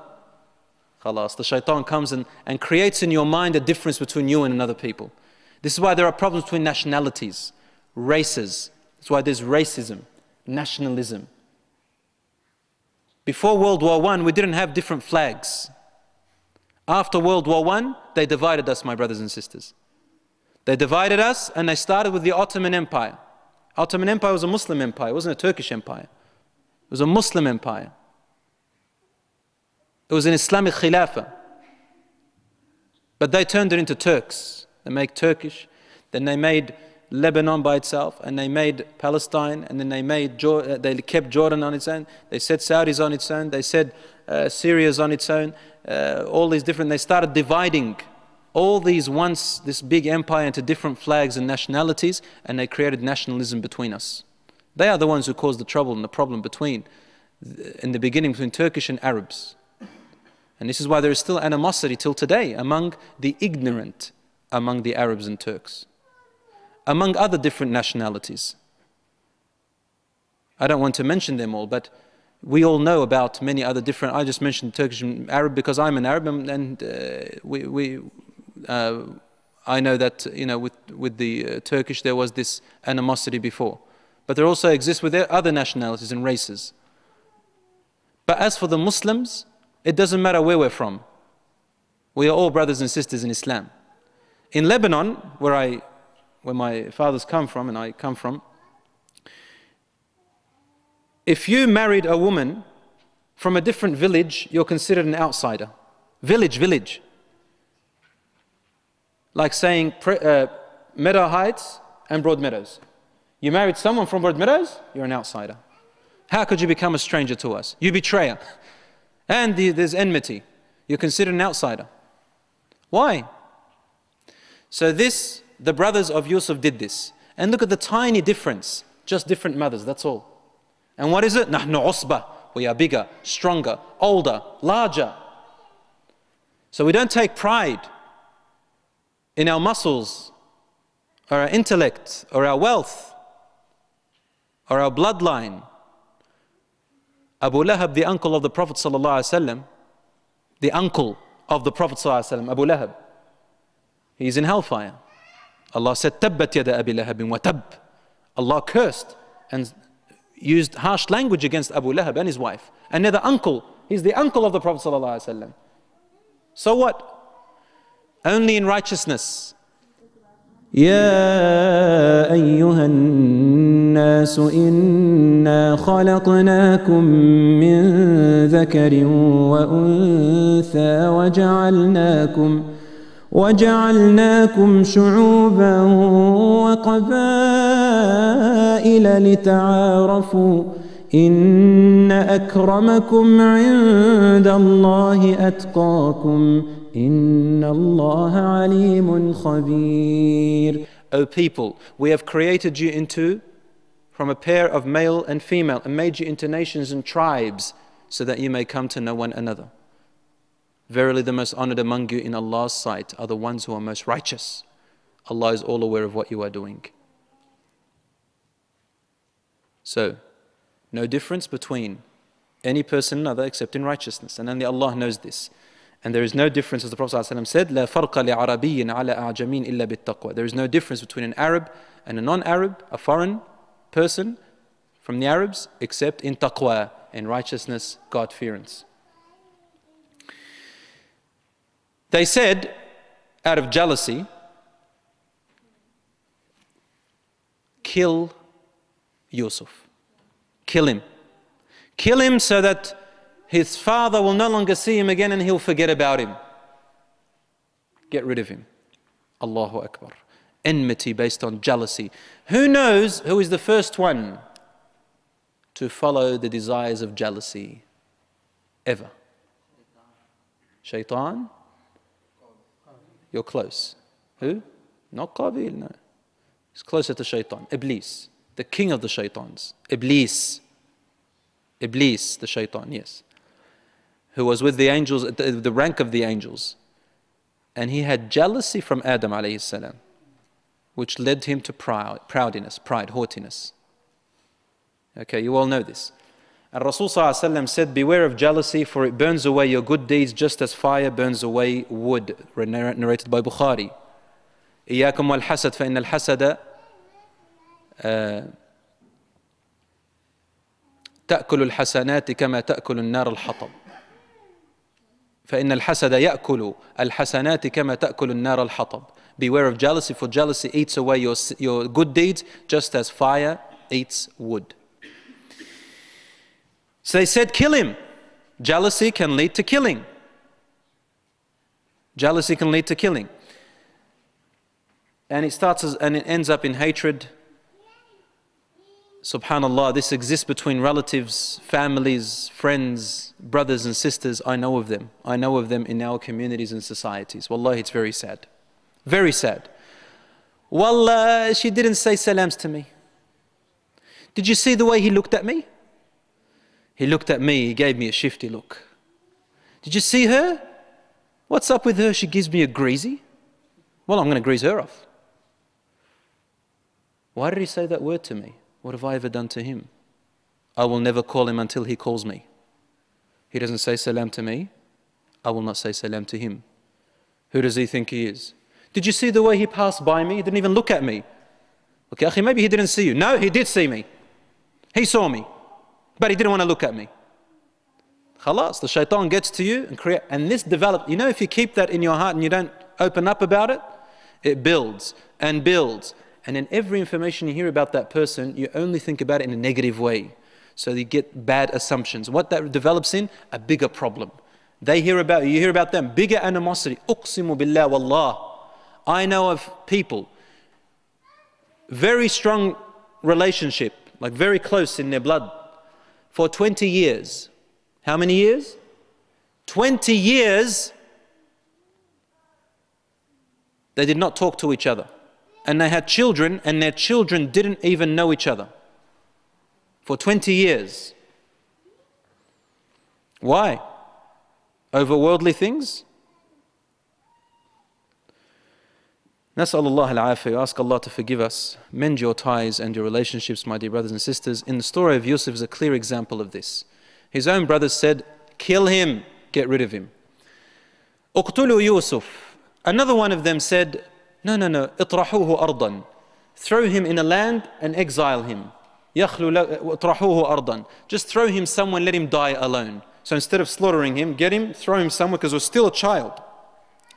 khalas, the shaitan comes and, and creates in your mind a difference between you and another people. This is why there are problems between nationalities, races. That's why there's racism, nationalism. Before World War I, we didn't have different flags. After World War I, they divided us, my brothers and sisters. They divided us and they started with the Ottoman Empire. Ottoman Empire was a Muslim empire, it wasn't a Turkish empire. It was a Muslim empire. It was an Islamic Khilafah. But they turned it into Turks. They make Turkish. Then they made Lebanon by itself, and they made Palestine, and then they made uh, they kept Jordan on its own. They said Saudis on its own. They said uh, Syria's on its own. Uh, all these different. They started dividing all these once this big empire into different flags and nationalities, and they created nationalism between us. They are the ones who caused the trouble and the problem between, in the beginning, between Turkish and Arabs. And this is why there is still animosity till today among the ignorant, among the Arabs and Turks among other different nationalities. I don't want to mention them all, but we all know about many other different. I just mentioned Turkish and Arab because I'm an Arab, and, uh, we, we uh, I know that you know with with the uh, Turkish there was this animosity before, but there also exists with other nationalities and races. But as for the Muslims, it doesn't matter where we're from. We are all brothers and sisters in Islam. In Lebanon, where I where my fathers come from and I come from, if you married a woman from a different village, you're considered an outsider. Village, village. Like saying uh, Meadow Heights and Broadmeadows. You married someone from Broadmeadows, you're an outsider. How could you become a stranger to us? You betrayer. And there's enmity. You're considered an outsider. Why? So this, the brothers of Yusuf did this. And look at the tiny difference, just different mothers, that's all. And what is it? Nahnu usba. We are bigger, stronger, older, larger. So we don't take pride in our muscles or our intellect or our wealth or our bloodline. Abu Lahab, the uncle of the Prophet, ﷺ, the uncle of the Prophet, ﷺ, Abu Lahab. He's in hellfire. Allah said, Tabbat yada Abi Lahabin wa tab. Allah cursed and used harsh language against Abu Lahab and his wife. The uncle. He's the uncle of the Prophet. So what? Only in righteousness. يا أيها الناس إنا خلقناكم من ذكر وأنثى وجعلناكم وجعلناكم شعوبا وقبائل لتعارفوا إن أكرمكم عند الله أتقاكم إن الله عليم خبير O people, we have created you into from a pair of male and female and made you into nations and tribes so that you may come to know one another. Verily, the most honored among you in Allah's sight are the ones who are most righteous. Allah is all aware of what you are doing. So, no difference between any person and another except in righteousness. And only Allah knows this. And there is no difference, as the Prophet ﷺ said, لا فرق لعربي على أعجمين إلا بالتقوى. There is no difference between an Arab and a non-Arab, a foreign person from the Arabs, except in taqwa, in righteousness, God-fearance. They said, out of jealousy, kill Yusuf. Kill him. Kill him so that his father will no longer see him again and he'll forget about him. Get rid of him. Allahu Akbar. Enmity based on jealousy. Who knows who is the first one to follow the desires of jealousy ever? Shaitan? You're close. Who? Not Qabil, no. He's closer to Shaitan. Iblis, the king of the Shaitans. Iblis. Iblis, the Shaitan, yes who was with the angels, the, the rank of the angels. And he had jealousy from Adam alayhi salam, which led him to proud, proudness, pride, haughtiness. Okay, you all know this. And Rasul said, Beware of jealousy, for it burns away your good deeds just as fire burns away wood. Narrated by Bukhari. إياكم والحسد فإن الحسد تأكل الحسنات كما تأكل النار الحطب فإن الحسد يأكل الحسنات كما تأكل النار الحطب. Beware of jealousy, for jealousy eats away your, your good deeds just as fire eats wood. So they said, kill him. Jealousy can lead to killing. Jealousy can lead to killing. And it starts as, and it ends up in hatred, subhanallah, this exists between relatives, families, friends, brothers and sisters. I know of them. I know of them in our communities and societies. Wallahi, it's very sad. Very sad. Wallah, she didn't say salams to me. Did you see the way he looked at me? He looked at me, he gave me a shifty look. Did you see her? What's up with her? She gives me a greasy. Well, I'm going to grease her off. Why did he say that word to me? What have I ever done to him? I will never call him until he calls me. He doesn't say salam to me. I will not say salam to him. Who does he think he is? Did you see the way he passed by me? He didn't even look at me. Okay, maybe he didn't see you. No, he did see me. He saw me. But he didn't want to look at me. Khalas, the shaitan gets to you and create, and this develops. You know, if you keep that in your heart and you don't open up about it, it builds and builds and in every information you hear about that person, you only think about it in a negative way. So you get bad assumptions. What that develops in? A bigger problem. They hear about you, hear about them, bigger animosity. Uqsimu billah wallah. I know of people, very strong relationship, like very close in their blood, for 20 years. How many years? 20 years they did not talk to each other and they had children, and their children didn't even know each other for 20 years. Why? Over worldly things? نسأل الله العافية ask Allah to forgive us mend your ties and your relationships my dear brothers and sisters in the story of Yusuf is a clear example of this his own brothers said kill him get rid of him اقتلوا يوسف another one of them said no no no اطرحوه أرضا throw him in a land and exile him يخلو اطرحوه أرضا just throw him somewhere let him die alone so instead of slaughtering him get him throw him somewhere because he was still a child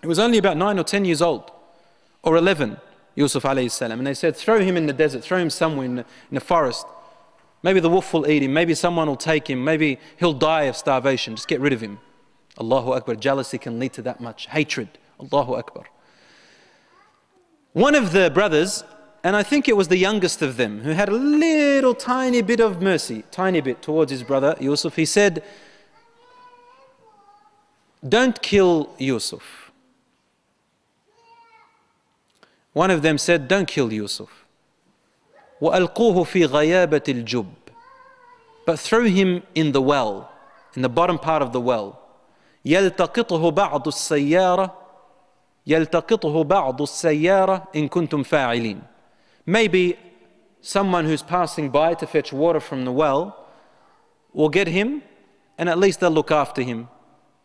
he was only about 9 or 10 years old or 11, Yusuf alayhi salam. And they said, throw him in the desert, throw him somewhere in the, in the forest. Maybe the wolf will eat him, maybe someone will take him, maybe he'll die of starvation. Just get rid of him. Allahu Akbar. Jealousy can lead to that much. Hatred. Allahu Akbar. One of the brothers, and I think it was the youngest of them, who had a little tiny bit of mercy, tiny bit towards his brother Yusuf, he said, Don't kill Yusuf. One of them said, Don't kill Yusuf. وَأَلْقُوهُ فِي غَيَابَةِ الْجُبِّ But throw him in the well, in the bottom part of the well. يَلْتَقِطُهُ بَعْضُ السَّيَّارَةِ يَلْتَقِطُهُ بَعْضُ السَّيَّارَةِ إِن كُنتُمْ فَاعِلِينَ Maybe someone who's passing by to fetch water from the well will get him and at least they'll look after him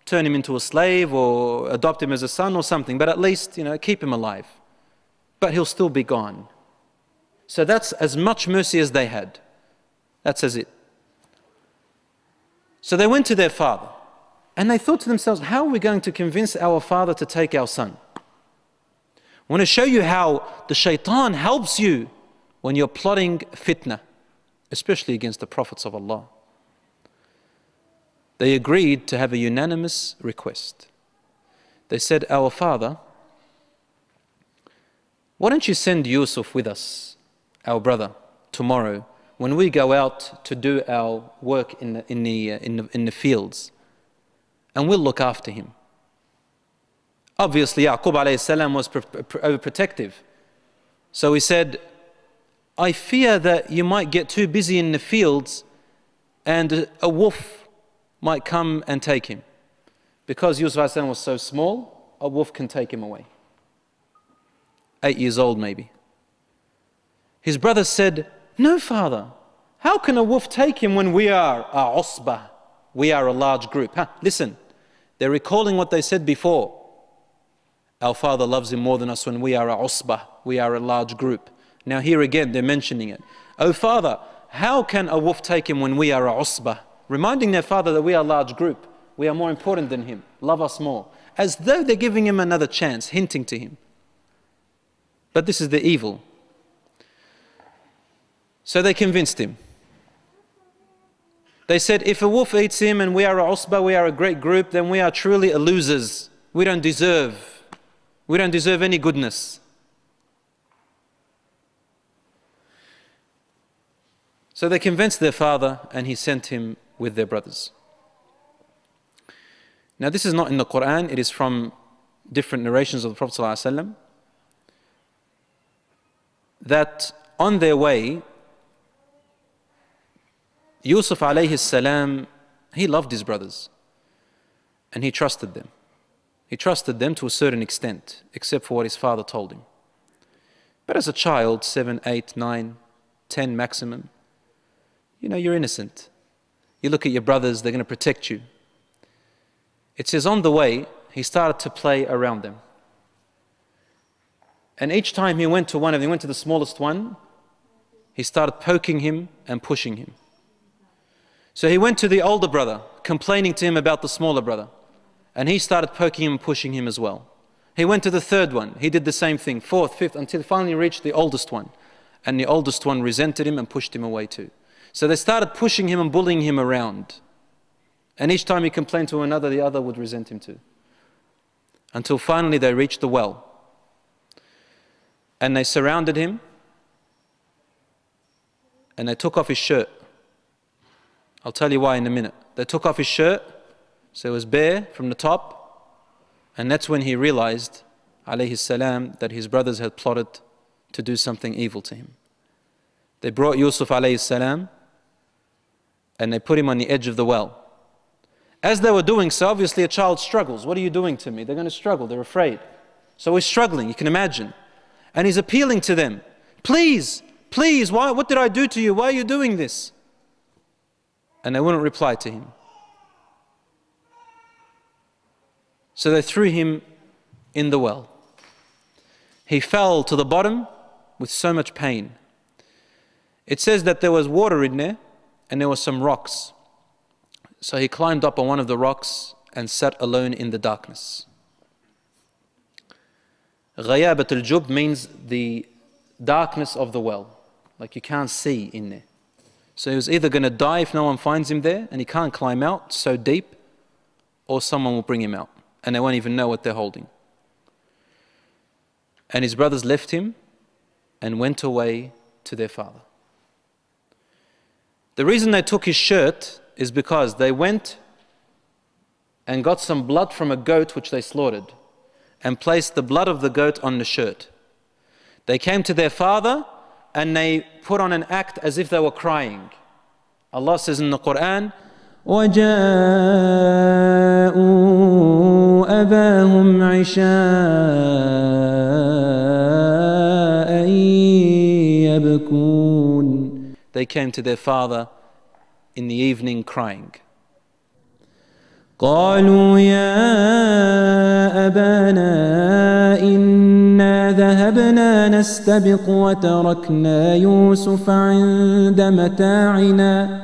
turn him into a slave or adopt him as a son or something but at least you know keep him alive but he'll still be gone. So that's as much mercy as they had. That's as it. So they went to their father and they thought to themselves, how are we going to convince our father to take our son? I want to show you how the shaitan helps you when you're plotting fitna, especially against the prophets of Allah. They agreed to have a unanimous request. They said, Our father, why don't you send Yusuf with us, our brother, tomorrow when we go out to do our work in the, in the, uh, in the, in the fields and we'll look after him. Obviously, Yaqub alayhi was overprotective. So he said, I fear that you might get too busy in the fields and a wolf might come and take him. Because Yusuf was so small, a wolf can take him away eight years old maybe. His brother said, No, father, how can a wolf take him when we are a usba? We are a large group. Huh? Listen, they're recalling what they said before. Our father loves him more than us when we are a usba, we are a large group. Now, here again, they're mentioning it. Oh, father, how can a wolf take him when we are a usba? Reminding their father that we are a large group. We are more important than him. Love us more. As though they're giving him another chance, hinting to him. But this is the evil. So they convinced him. They said, if a wolf eats him and we are a usba, we are a great group, then we are truly a losers. We don't deserve. We don't deserve any goodness. So they convinced their father and he sent him with their brothers. Now, this is not in the Quran, it is from different narrations of the Prophet. ﷺ that on their way, Yusuf alayhi salam, he loved his brothers and he trusted them. He trusted them to a certain extent, except for what his father told him. But as a child, seven, eight, nine, ten maximum, you know, you're innocent. You look at your brothers, they're going to protect you. It says on the way, he started to play around them. And each time he went to one of them, he went to the smallest one, he started poking him and pushing him. So he went to the older brother, complaining to him about the smaller brother. And he started poking him and pushing him as well. He went to the third one, he did the same thing, fourth, fifth, until finally reached the oldest one. And the oldest one resented him and pushed him away too. So they started pushing him and bullying him around. And each time he complained to another, the other would resent him too. Until finally they reached the well. And they surrounded him and they took off his shirt. I'll tell you why in a minute. They took off his shirt, so it was bare from the top, and that's when he realized, alayhi salam, that his brothers had plotted to do something evil to him. They brought Yusuf alayhi salam and they put him on the edge of the well. As they were doing so, obviously a child struggles. What are you doing to me? They're going to struggle, they're afraid. So he's struggling, you can imagine. And he's appealing to them Please, please, why, what did I do to you? Why are you doing this? And they wouldn't reply to him. So they threw him in the well. He fell to the bottom with so much pain. It says that there was water in there and there were some rocks. So he climbed up on one of the rocks and sat alone in the darkness. Ghayabat al Jub means the darkness of the well, like you can't see in there. So he was either going to die if no one finds him there and he can't climb out so deep, or someone will bring him out and they won't even know what they're holding. And his brothers left him and went away to their father. The reason they took his shirt is because they went and got some blood from a goat which they slaughtered and placed the blood of the goat on the shirt. They came to their father and they put on an act as if they were crying. Allah says in the Quran, وجاءوا أباهم عشاء يبكون they came to their father in the evening crying. قالوا يا أبانا إنا ذهبنا نستبق وتركنا يوسف عند متاعنا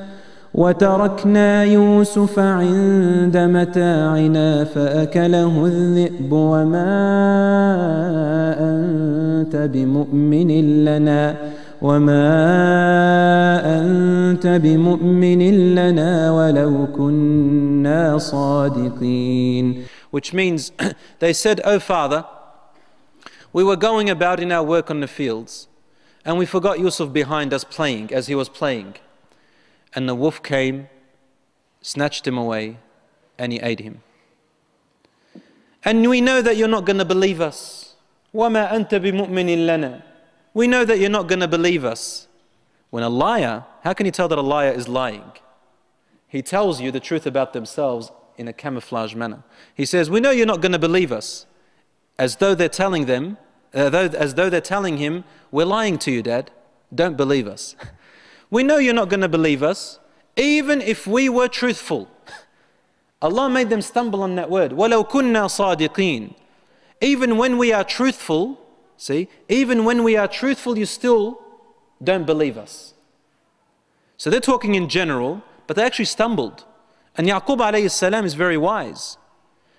وتركنا يوسف عند متاعنا فأكله الذئب وما أنت بمؤمن لنا وما أنت بمؤمن لنا ولو كنا صادقين Which means they said, Oh Father, we were going about in our work on the fields and we forgot Yusuf behind us playing as he was playing. And the wolf came, snatched him away, and he ate him. And we know that you're not going to believe us. وَمَا أَنْتَ بِمُؤْمِنٍ لَنَا We know that you're not going to believe us. When a liar, how can you tell that a liar is lying? He tells you the truth about themselves in a camouflage manner. He says, We know you're not going to believe us. As though they're telling them, uh, though, as though they're telling him, We're lying to you, Dad. Don't believe us. We know you're not going to believe us, even if we were truthful. Allah made them stumble on that word. وَلَوْ كُنَّا صَادِقِينَ Even when we are truthful, see, even when we are truthful, you still don't believe us. So they're talking in general, but they actually stumbled. And Yaqub alayhi salam is very wise.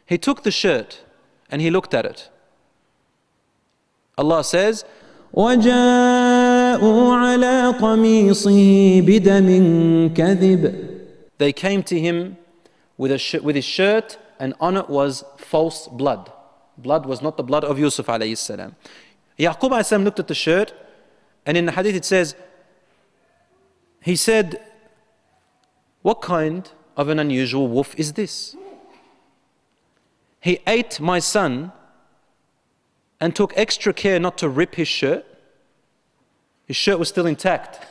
He took the shirt and he looked at it. Allah says, They came to him with, sh- with his shirt and on it was false blood. Blood was not the blood of Yusuf alayhi salam. Yaqub alayhi salam looked at the shirt and in the hadith it says, he said, what kind of an unusual wolf is this? He ate my son and took extra care not to rip his shirt. His shirt was still intact.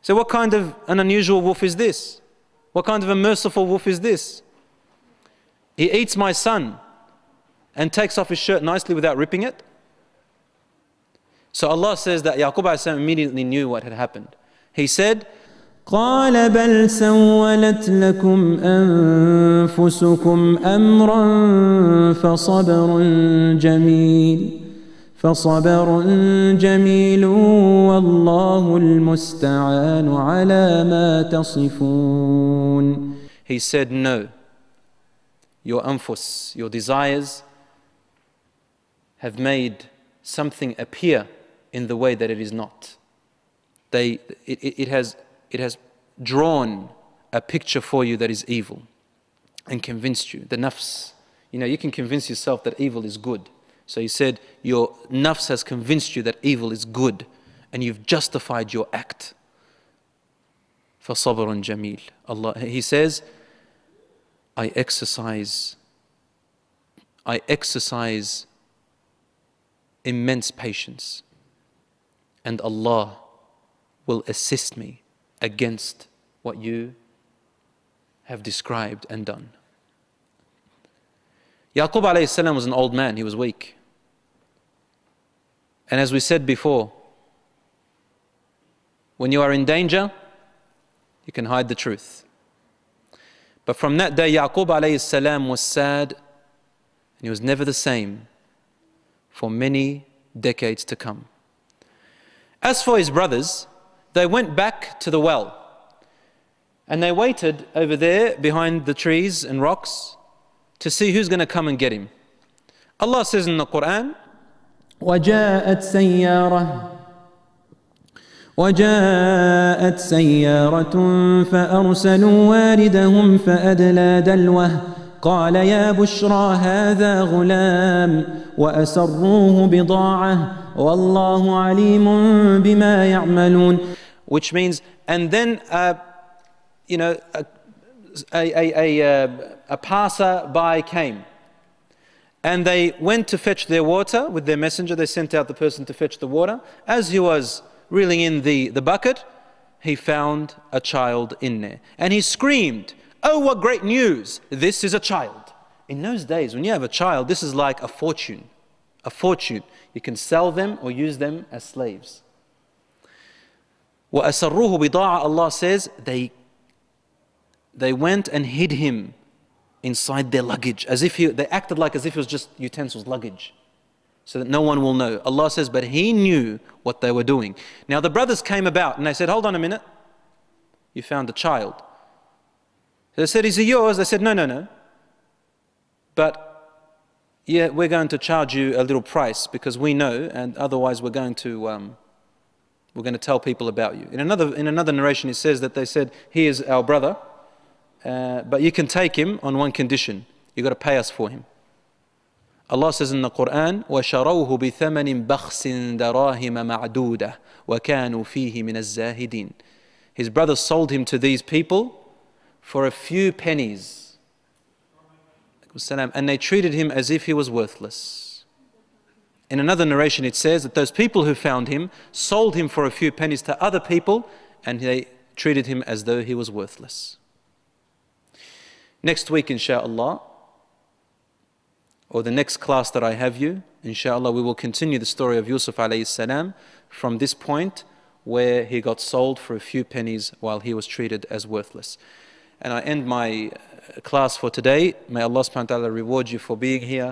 So, what kind of an unusual wolf is this? What kind of a merciful wolf is this? He eats my son and takes off his shirt nicely without ripping it. So Allah says that Yaqub immediately knew what had happened. He said, قال بل سولت لكم أنفسكم أمرا فصبر جميل فصبر جميل والله المستعان على ما تصفون He said, No. Your anfus, your desires have made something appear in the way that it is not. They, it, it has, it has drawn a picture for you that is evil and convinced you. The nafs. You know, you can convince yourself that evil is good. So he said, Your nafs has convinced you that evil is good and you've justified your act. فَصَبْرٌ jamil. Allah, he says, I exercise, I exercise immense patience, and Allah will assist me against what you have described and done. Yaqub alayhi was an old man, he was weak. And as we said before, when you are in danger, you can hide the truth. But from that day, Yaqub alayhi was sad and he was never the same for many decades to come. As for his brothers, they went back to the well and they waited over there behind the trees and rocks to see who's going to come and get him. Allah says in the Quran, وجاءت سيارة وجاءت سيارة فأرسلوا واردهم فأدلى دلوه قال يا بشرى هذا غلام وأسروه بضاعة والله عليم بما يعملون which means, and then, uh, you know, a, a, a, a, a passer-by came. And they went to fetch their water with their messenger. They sent out the person to fetch the water. As he was reeling in the, the bucket, he found a child in there. And he screamed, Oh, what great news! This is a child. In those days, when you have a child, this is like a fortune. A fortune. You can sell them or use them as slaves. وَأَسَرُّوهُ بِضَاعَ Allah says, they, they went and hid him inside their luggage, as if he, they acted like as if it was just utensils, luggage, so that no one will know. Allah says, but he knew what they were doing. Now the brothers came about and they said, hold on a minute, you found a child. They said, is he yours? They said, no, no, no. But yeah, we're going to charge you a little price because we know, and otherwise we're going to um, we're going to tell people about you. In another in another narration, it says that they said, "He is our brother, uh, but you can take him on one condition: you got to pay us for him." Allah says in the Quran, وَشَرَوْهُ بِثَمَنٍ بَخْسٍ دَرَاهِمَ مَعْدُودَةٍ وَكَانُوا فِيهِ مِنَ الزَّاهِدِينَ His brothers sold him to these people for a few pennies and they treated him as if he was worthless. In another narration, it says that those people who found him sold him for a few pennies to other people and they treated him as though he was worthless. Next week, inshallah, or the next class that I have you, inshallah, we will continue the story of Yusuf alayhi salam from this point where he got sold for a few pennies while he was treated as worthless. And I end my uh, class for today. May Allah subhanahu wa ta'ala reward you for being here.